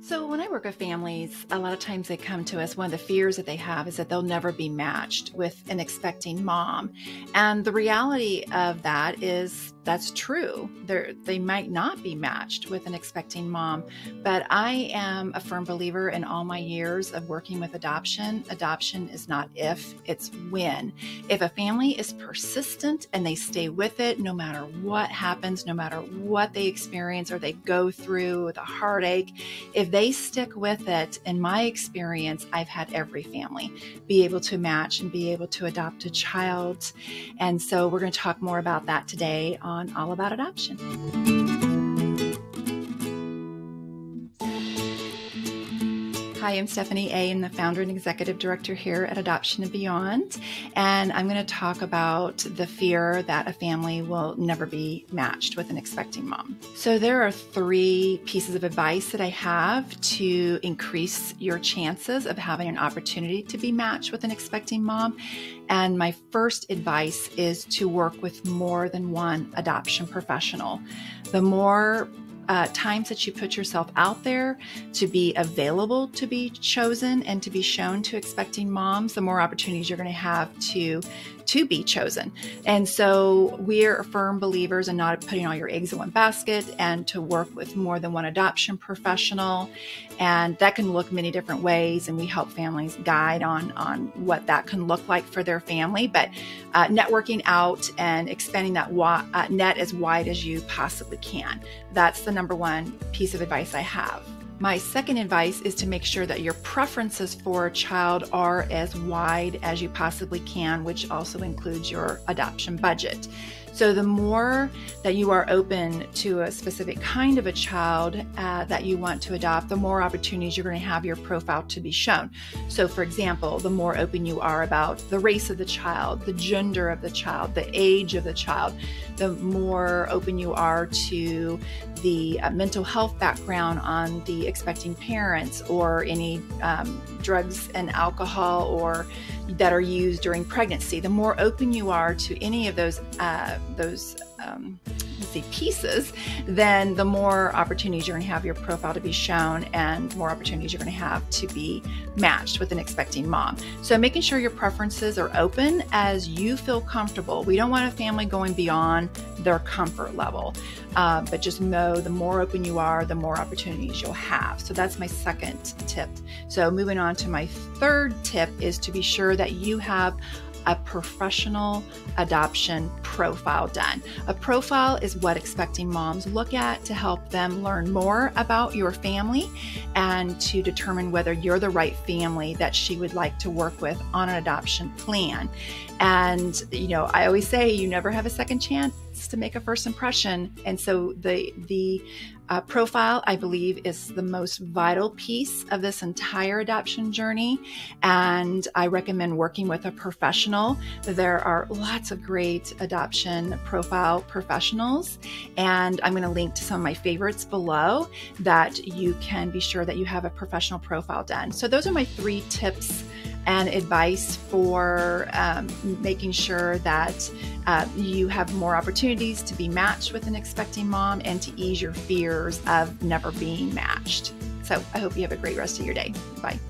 So, when I work with families, a lot of times they come to us. One of the fears that they have is that they'll never be matched with an expecting mom. And the reality of that is that's true. They're, they might not be matched with an expecting mom. But I am a firm believer in all my years of working with adoption. Adoption is not if, it's when. If a family is persistent and they stay with it, no matter what happens, no matter what they experience or they go through, the heartache, if they stick with it, in my experience, I've had every family be able to match and be able to adopt a child. And so we're going to talk more about that today on All About Adoption. Hi, I'm Stephanie A. and the founder and executive director here at Adoption and Beyond. And I'm going to talk about the fear that a family will never be matched with an expecting mom. So, there are three pieces of advice that I have to increase your chances of having an opportunity to be matched with an expecting mom. And my first advice is to work with more than one adoption professional. The more uh, times that you put yourself out there to be available to be chosen and to be shown to expecting moms, the more opportunities you're going to have to to be chosen. And so we're firm believers in not putting all your eggs in one basket and to work with more than one adoption professional. And that can look many different ways. And we help families guide on, on what that can look like for their family. But uh, networking out and expanding that wa- uh, net as wide as you possibly can. That's the number one piece of advice I have. My second advice is to make sure that your preferences for a child are as wide as you possibly can, which also includes your adoption budget. So, the more that you are open to a specific kind of a child uh, that you want to adopt, the more opportunities you're going to have your profile to be shown. So, for example, the more open you are about the race of the child, the gender of the child, the age of the child, the more open you are to the uh, mental health background on the expecting parents or any um, drugs and alcohol or that are used during pregnancy, the more open you are to any of those uh, those um, pieces, then the more opportunities you're going to have your profile to be shown, and more opportunities you're going to have to be matched with an expecting mom. So making sure your preferences are open as you feel comfortable. We don't want a family going beyond their comfort level, uh, but just know the more open you are, the more opportunities you'll have. So that's my second tip. So moving on to my third tip is to be sure that you have a professional adoption profile done. A profile is what expecting moms look at to help them learn more about your family and to determine whether you're the right family that she would like to work with on an adoption plan. And, you know, I always say you never have a second chance to make a first impression. And so the, the uh, profile, I believe, is the most vital piece of this entire adoption journey. And I recommend working with a professional. There are lots of great adoption profile professionals. And I'm going to link to some of my favorites below that you can be sure that you have a professional profile done. So, those are my three tips and advice for um, making sure that uh, you have more opportunities to be matched with an expecting mom and to ease your fears of never being matched. So I hope you have a great rest of your day. Bye.